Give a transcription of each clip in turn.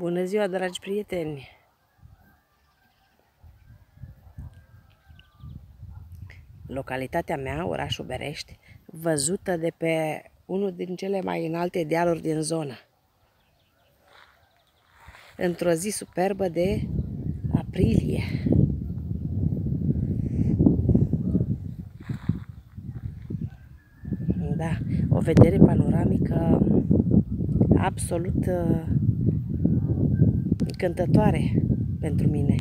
Bună ziua, dragi prieteni! Localitatea mea, orașul Berești, văzută de pe unul din cele mai înalte dealuri din zonă. Într-o zi superbă de aprilie. Da, o vedere panoramică absolut uh, încântătoare pentru mine.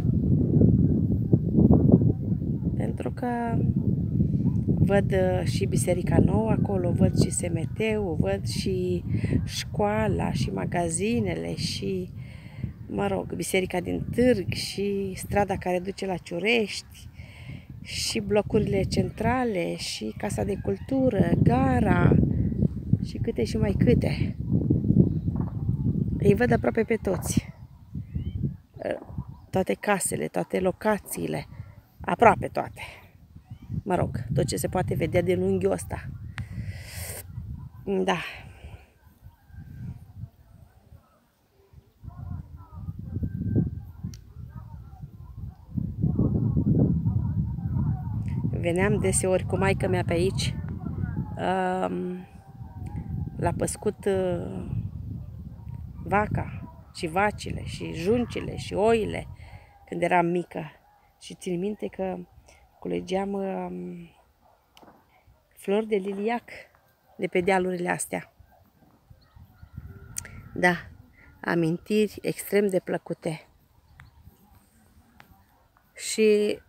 Pentru că văd uh, și Biserica Nouă acolo, văd și SMT-ul, văd și școala și magazinele și, mă rog, Biserica din Târg și strada care duce la Ciurești și blocurile centrale și Casa de Cultură, gara și câte și mai câte. Îi văd aproape pe toți. Toate casele, toate locațiile, aproape toate. Mă rog, tot ce se poate vedea din unghiul ăsta. Da. Veneam deseori cu maica mea pe aici, la păscut uh, vaca și vacile și juncile și oile când eram mică. Și țin minte că culegeam um, flori de liliac de pe dealurile astea. Da, amintiri extrem de plăcute. Și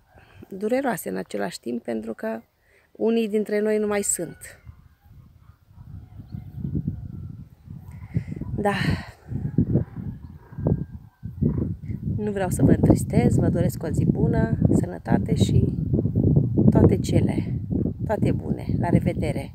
dureroase în același timp pentru că unii dintre noi nu mai sunt. Da. Nu vreau să vă întristez, vă doresc o zi bună, sănătate și toate cele, toate bune. La revedere!